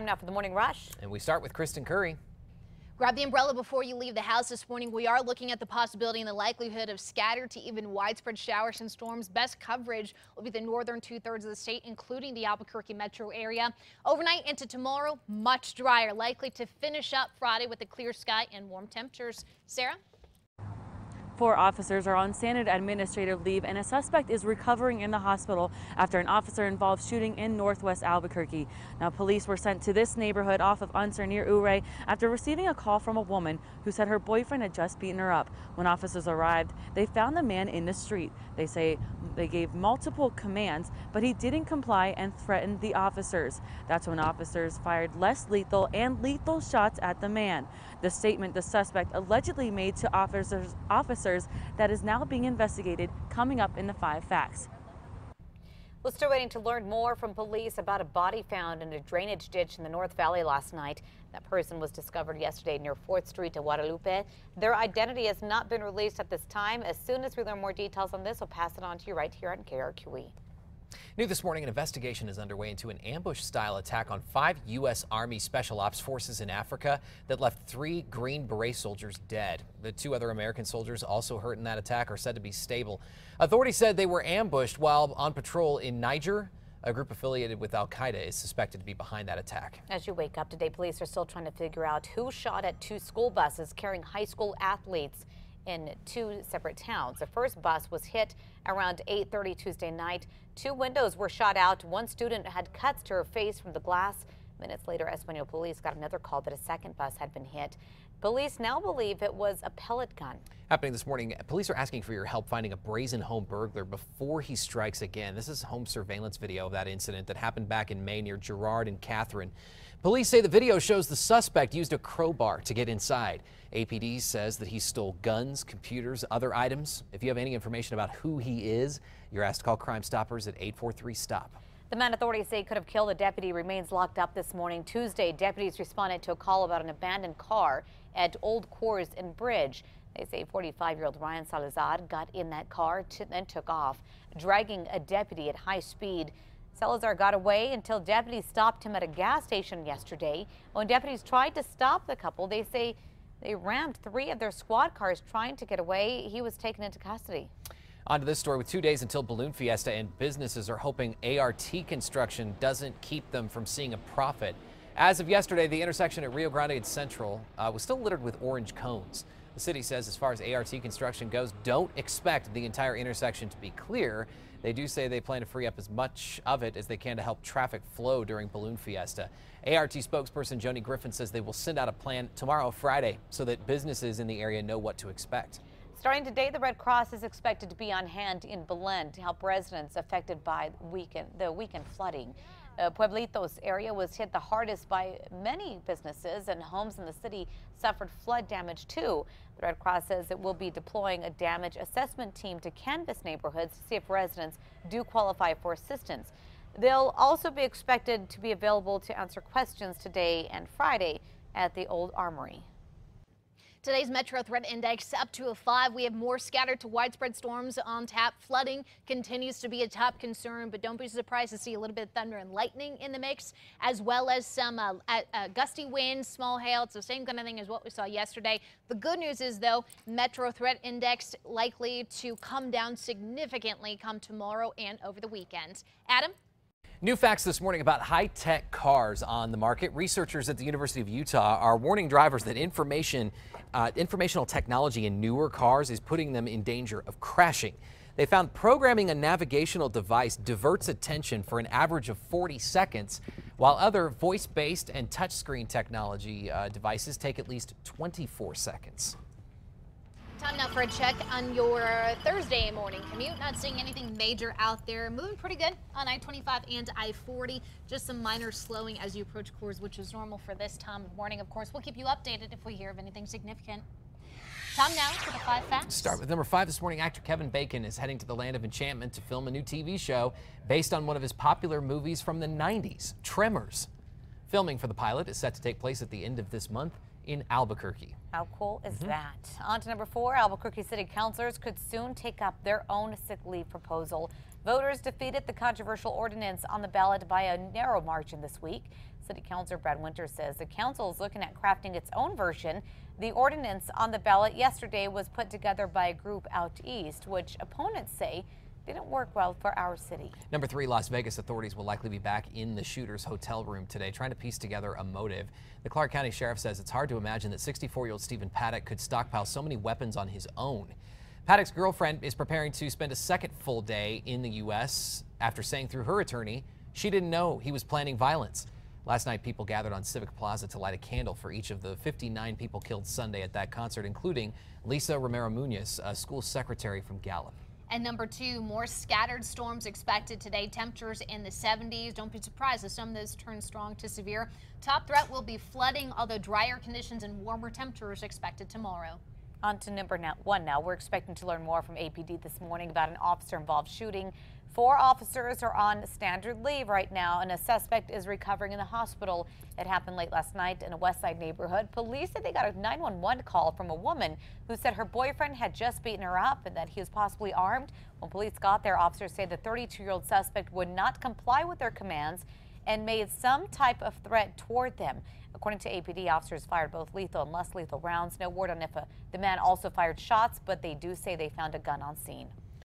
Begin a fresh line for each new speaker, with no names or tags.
Time now for the morning rush.
And we start with Kristen Curry.
Grab the umbrella before you leave the house this morning. We are looking at the possibility and the likelihood of scattered to even widespread showers and storms. Best coverage will be the northern two thirds of the state, including the Albuquerque metro area. Overnight into tomorrow, much drier, likely to finish up Friday with a clear sky and warm temperatures. Sarah?
Four officers are on standard administrative leave and a suspect is recovering in the hospital after an officer involved shooting in northwest Albuquerque. Now police were sent to this neighborhood off of Unser near Ouray after receiving a call from a woman who said her boyfriend had just beaten her up. When officers arrived, they found the man in the street. They say they gave multiple commands, but he didn't comply and threatened the officers. That's when officers fired less lethal and lethal shots at the man. The statement the suspect allegedly made to officers, officers that is now being investigated coming up in the five facts.
We're still waiting to learn more from police about a body found in a drainage ditch in the North Valley last night. That person was discovered yesterday near 4th Street to Guadalupe. Their identity has not been released at this time. As soon as we learn more details on this, we'll pass it on to you right here on KRQE.
New this morning, an investigation is underway into an ambush-style attack on five U.S. Army Special Ops forces in Africa that left three Green Beret soldiers dead. The two other American soldiers also hurt in that attack are said to be stable. Authorities said they were ambushed while on patrol in Niger. A group affiliated with Al Qaeda is suspected to be behind that attack.
As you wake up today, police are still trying to figure out who shot at two school buses carrying high school athletes in two separate towns. The first bus was hit around 8:30 Tuesday night. Two windows were shot out. One student had cuts to her face from the glass. Minutes later, Española police got another call that a second bus had been hit. Police now believe it was a pellet gun.
Happening this morning, police are asking for your help finding a brazen home burglar before he strikes again. This is home surveillance video of that incident that happened back in May near Girard and Catherine. Police say the video shows the suspect used a crowbar to get inside. APD says that he stole guns, computers, other items. If you have any information about who he is, you're asked to call Crime Stoppers at 843 STOP.
The man authorities say could have killed a deputy remains locked up this morning. Tuesday, deputies responded to a call about an abandoned car at Old Coors and Bridge. They say 45-year-old Ryan Salazar got in that car and then took off, dragging a deputy at high speed. Salazar got away until deputies stopped him at a gas station yesterday. When deputies tried to stop the couple, they say they rammed three of their squad cars trying to get away. He was taken into custody.
On to this story with two days until Balloon Fiesta and businesses are hoping ART construction doesn't keep them from seeing a profit. As of yesterday, the intersection at Rio Grande Central uh, was still littered with orange cones. The city says as far as ART construction goes, don't expect the entire intersection to be clear. They do say they plan to free up as much of it as they can to help traffic flow during Balloon Fiesta. ART spokesperson Joni Griffin says they will send out a plan tomorrow, Friday, so that businesses in the area know what to expect.
Starting today, the Red Cross is expected to be on hand in Belen to help residents affected by weekend, the weekend flooding. Uh, Pueblitos area was hit the hardest by many businesses and homes in the city suffered flood damage too. The Red Cross says it will be deploying a damage assessment team to canvass neighborhoods to see if residents do qualify for assistance. They'll also be expected to be available to answer questions today and Friday at the Old Armory.
Today's Metro Threat Index up to a 5. We have more scattered to widespread storms on tap. Flooding continues to be a top concern, but don't be surprised to see a little bit of thunder and lightning in the mix, as well as some uh, uh, gusty winds, small hail. It's the same kind of thing as what we saw yesterday. The good news is, though, Metro Threat Index likely to come down significantly come tomorrow and over the weekend. Adam?
New facts this morning about high-tech cars on the market. Researchers at the University of Utah are warning drivers that information, uh, informational technology in newer cars is putting them in danger of crashing. They found programming a navigational device diverts attention for an average of 40 seconds, while other voice-based and touchscreen technology uh, devices take at least 24 seconds.
Time now for a check on your Thursday morning commute. Not seeing anything major out there. Moving pretty good on I-25 and I-40. Just some minor slowing as you approach Coors, which is normal for this time of morning. Of course, we'll keep you updated if we hear of anything significant. Time now for the five facts.
Start with number five this morning. Actor Kevin Bacon is heading to the land of enchantment to film a new TV show based on one of his popular movies from the 90s, Tremors. Filming for the pilot is set to take place at the end of this month in Albuquerque.
How cool is
Mm-hmm.
that? On to number four. Albuquerque City Councilors could soon take up their own sick leave proposal. Voters defeated the controversial ordinance on the ballot by a narrow margin this week. City Councilor Brad Winter says the council is looking at crafting its own version. The ordinance on the ballot yesterday was put together by a group out east, which opponents say didn't work well for our city.
Number three, Las Vegas authorities will likely be back in the shooter's hotel room today, trying to piece together a motive. The Clark County Sheriff says it's hard to imagine that 64 year old Stephen Paddock could stockpile so many weapons on his own. Paddock's girlfriend is preparing to spend a second full day in the U.S. after saying through her attorney she didn't know he was planning violence. Last night, people gathered on Civic Plaza to light a candle for each of the 59 people killed Sunday at that concert, including Lisa Romero Muniz, a school secretary from Gallup.
And number two, more scattered storms expected today. Temperatures in the 70s. Don't be surprised if some of those turn strong to severe. Top threat will be flooding, although drier conditions and warmer temperatures expected tomorrow.
On to number one now. We're expecting to learn more from APD this morning about an officer involved shooting. Four officers are on standard leave right now, and a suspect is recovering in the hospital. It happened late last night in a West Side neighborhood. Police said they got a 911 call from a woman who said her boyfriend had just beaten her up and that he was possibly armed. When police got there, officers say the 32 year old suspect would not comply with their commands and made some type of threat toward them. According to APD, officers fired both lethal and less lethal rounds. No word on if a, the man also fired shots, but they do say they found a gun on scene.